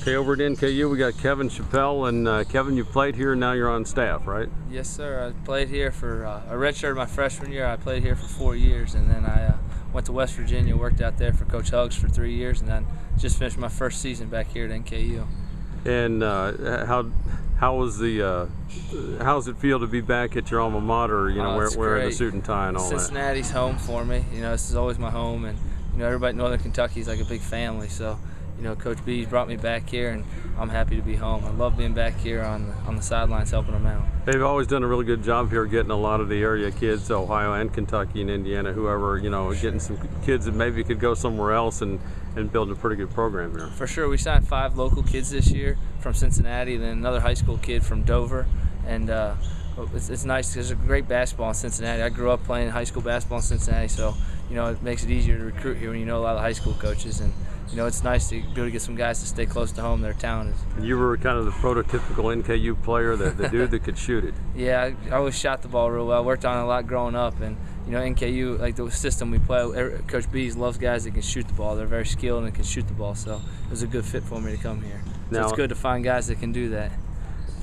Okay, over at NKU, we got Kevin Schappell, and uh, Kevin, you played here, and now you're on staff, right? Yes, sir. I played here for uh, a redshirt my freshman year. I played here for four years, and then I uh, went to West Virginia, worked out there for Coach Hugs for three years, and then just finished my first season back here at NKU. And uh, how how was the uh, how does it feel to be back at your alma mater? You know, Oh, wear, wearing the suit and tie and all that. Cincinnati's home for me. You know, this is always my home, and you know everybody in Northern Kentucky is like a big family. So, you know, Coach B's brought me back here, and I'm happy to be home. I love being back here on the, on the sidelines helping them out. They've always done a really good job here getting a lot of the area kids, Ohio and Kentucky and Indiana, whoever, you know, getting some kids that maybe could go somewhere else and, and building a pretty good program here. For sure, we signed five local kids this year from Cincinnati, then another high school kid from Dover, and uh, it's, it's nice. There's a great basketball in Cincinnati. I grew up playing high school basketball in Cincinnati, so you know it makes it easier to recruit here when you know a lot of high school coaches, and you know it's nice to be able to get some guys to stay close to home. They're talented. You were kind of the prototypical NKU player, the, the dude that could shoot it. Yeah, I, I always shot the ball real well. Worked on it a lot growing up, and you know NKU like the system we play. Coach Bees loves guys that can shoot the ball. They're very skilled and can shoot the ball, so it was a good fit for me to come here. So Now- it's good to find guys that can do that.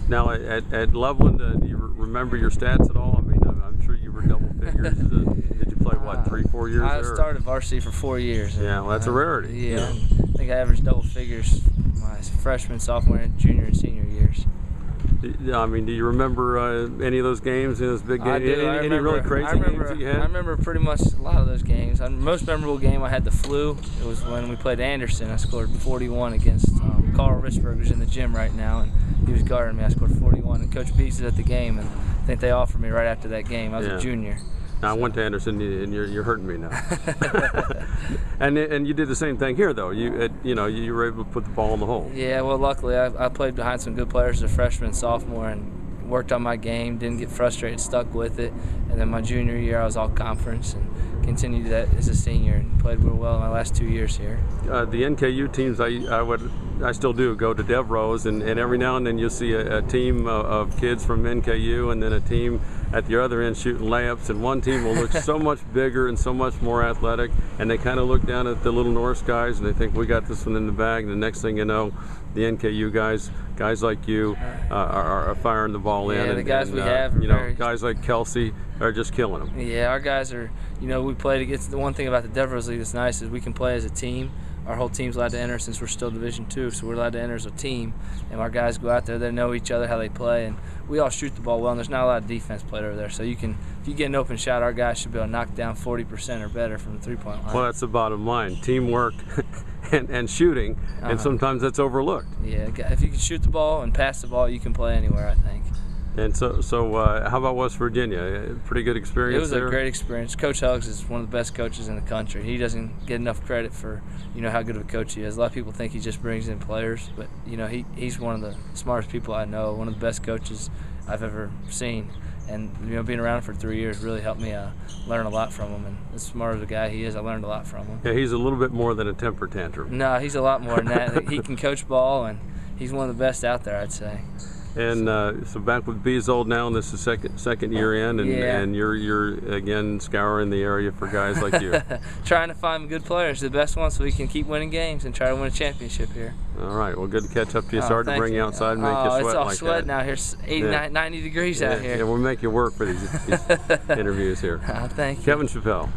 Now, at, at Loveland, uh, do you remember your stats at all? I mean, I'm, I'm sure you were double figures. Did you play, what, three, four years I there? started varsity for four years. Yeah, well, that's a uh, rarity. Yeah, Yeah. I think I averaged double figures my freshman, sophomore, and junior and senior years. Yeah, I mean, do you remember uh, any of those games in those big I games? Any, I any really crazy I remember, games you had? I remember pretty much a lot of those games. The most memorable game I had the flu. It was when we played Anderson. I scored 41 against um, Carl Richburg, who's in the gym right now, and he was guarding me. I scored 41, and Coach Beats is at the game, and I think they offered me right after that game. I was Yeah. a junior. Now, I went to Anderson, and you're, you're hurting me now. and and you did the same thing here, though. You it, you know you were able to put the ball in the hole. Yeah, well, luckily I, I played behind some good players as a freshman sophomore and worked on my game, didn't get frustrated, stuck with it. And then my junior year, I was all conference and continued that as a senior and played real well in my last two years here. Uh, the NKU teams, I, I would, I still do go to Deveroes, and, and every now and then you'll see a, a team of, of kids from NKU, and then a team at the other end shooting layups, and one team will look so much bigger and so much more athletic, and they kind of look down at the little Norse guys, and they think we got this one in the bag, and the next thing you know, the NKU guys, guys like you, uh, are, are firing the ball in, Yeah, the and, guys and, we uh, have you know, guys like Kelsey are just killing them. Yeah, our guys are, you know, we played against the one thing about the Deveroes League that's nice is we can play as a team. Our whole team's allowed to enter since we're still Division Two, so we're allowed to enter as a team. And our guys go out there, they know each other, how they play, and we all shoot the ball well. And there's not a lot of defense played over there, so you can, if you get an open shot, our guys should be able to knock down 40% or better from the three-point line. Well, that's the bottom line: teamwork and, and shooting, and Uh-huh. sometimes that's overlooked. yeah, if you can shoot the ball and pass the ball, you can play anywhere. I think. And so, so uh, how about West Virginia? Pretty good experience It was there. a great experience. Coach Hugs is one of the best coaches in the country. He doesn't get enough credit for you know how good of a coach he is. A lot of people think he just brings in players, but you know he, he's one of the smartest people I know. One of the best coaches I've ever seen. And you know being around for three years really helped me uh, learn a lot from him. And as smart as a guy he is, I learned a lot from him. Yeah, he's a little bit more than a temper tantrum. No, he's a lot more than that. he can coach ball, and he's one of the best out there, I'd say. And uh, so back with Bezold now, and this is second second year in, and, Yeah. and you're you're again scouring the area for guys like you. Trying to find good players, the best ones, so we can keep winning games and try to win a championship here. All right, well, good to catch up to you. Oh, Sorry to bring you you. outside and make oh, you sweat it's all like sweating that. out here. It's 80, Yeah. 90 degrees yeah, out here. yeah, we'll make you work for these, these interviews here. Oh, thank you. Kevin Schappell.